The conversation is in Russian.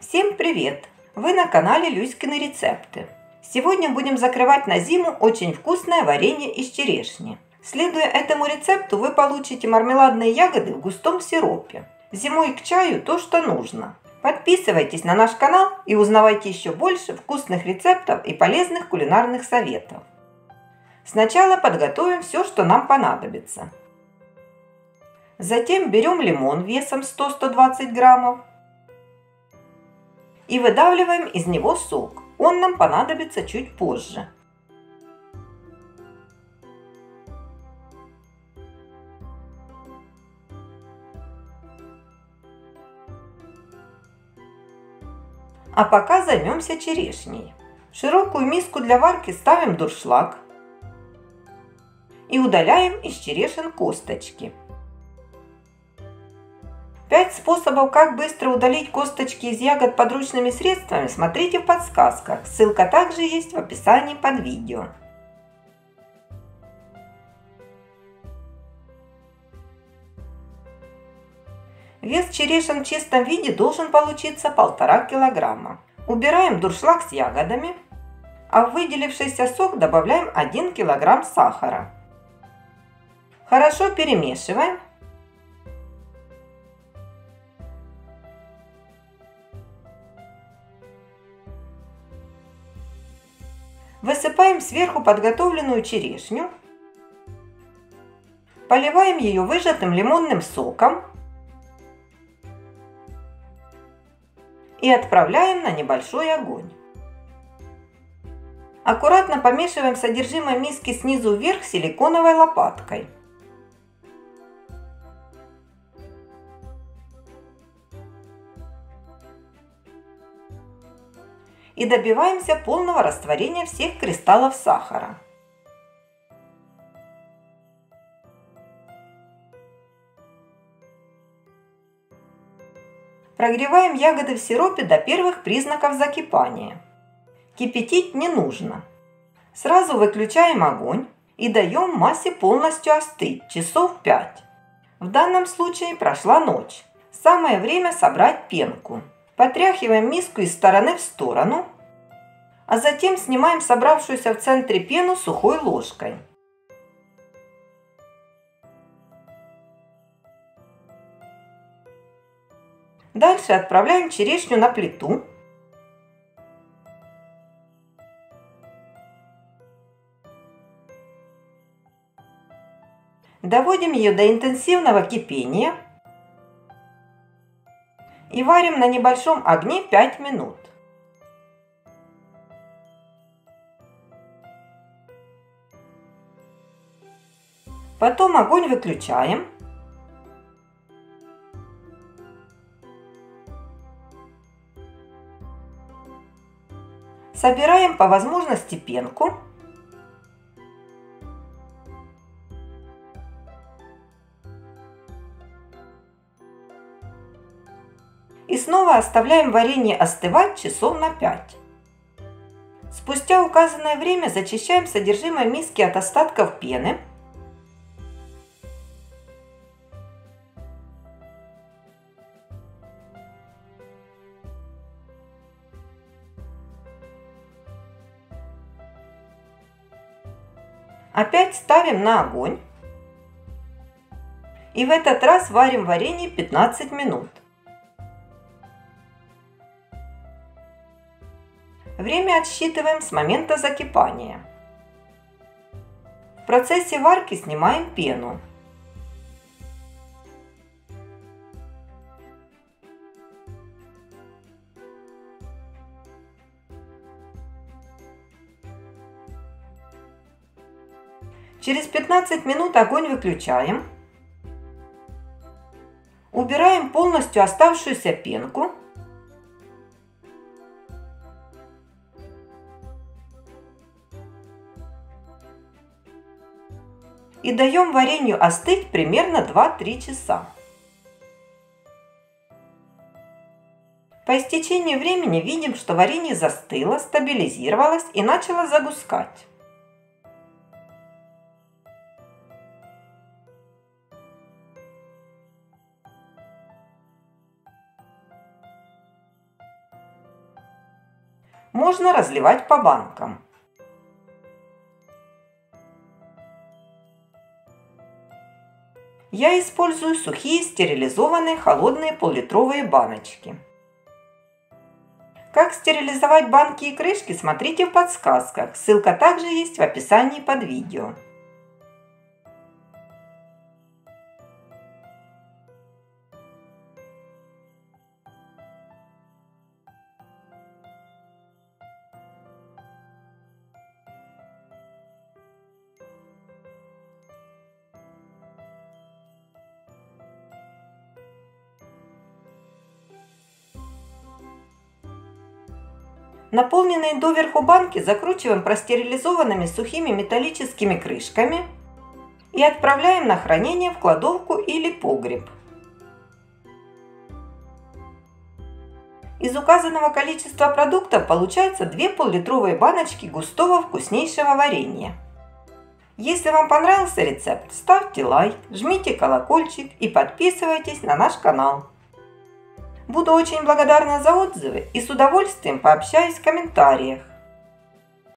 Всем привет! Вы на канале Люськины рецепты. Сегодня будем закрывать на зиму очень вкусное варенье из черешни. Следуя этому рецепту, вы получите мармеладные ягоды в густом сиропе. Зимой к чаю то, что нужно. Подписывайтесь на наш канал и узнавайте еще больше вкусных рецептов и полезных кулинарных советов. Сначала подготовим все, что нам понадобится. Затем берем лимон весом 100-120 граммов и выдавливаем из него сок. Он нам понадобится чуть позже. А пока займемся черешней. В широкую миску для варки ставим дуршлаг и удаляем из черешин косточки. Пять способов, как быстро удалить косточки из ягод подручными средствами, смотрите в подсказках. Ссылка также есть в описании под видео. Вес черешин в чистом виде должен получиться полтора килограмма. Убираем дуршлаг с ягодами, а в выделившийся сок добавляем 1 килограмм сахара. Хорошо перемешиваем Высыпаем сверху подготовленную черешню. Поливаем ее выжатым лимонным соком. И отправляем на небольшой огонь. Аккуратно помешиваем содержимое миски снизу вверх силиконовой лопаткой. И добиваемся полного растворения всех кристаллов сахара. Прогреваем ягоды в сиропе до первых признаков закипания. Кипятить не нужно. Сразу выключаем огонь и даем массе полностью остыть, часов 5. В данном случае прошла ночь. Самое время собрать пенку. Потряхиваем миску из стороны в сторону, а затем снимаем собравшуюся в центре пену сухой ложкой. Дальше отправляем черешню на плиту. Доводим ее до интенсивного кипения – и варим на небольшом огне 5 минут. Потом огонь выключаем. Собираем по возможности пенку. И снова оставляем варенье остывать часов на 5. Спустя указанное время зачищаем содержимое миски от остатков пены. Опять ставим на огонь. И в этот раз варим варенье 15 минут. Время отсчитываем с момента закипания. В процессе варки снимаем пену. Через 15 минут огонь выключаем. Убираем полностью оставшуюся пенку и даем варенью остыть примерно 2-3 часа. По истечении времени видим, что варенье застыло, стабилизировалось и начало загускать. Можно разливать по банкам. Я использую сухие стерилизованные холодные поллитровые баночки. Как стерилизовать банки и крышки, смотрите в подсказках. Ссылка также есть в описании под видео. Наполненные доверху банки закручиваем простерилизованными сухими металлическими крышками и отправляем на хранение в кладовку или погреб. Из указанного количества продуктов получается 2 пол-литровые баночки густого вкуснейшего варенья. Если вам понравился рецепт, ставьте лайк, жмите колокольчик и подписывайтесь на наш канал. Буду очень благодарна за отзывы и с удовольствием пообщаюсь в комментариях.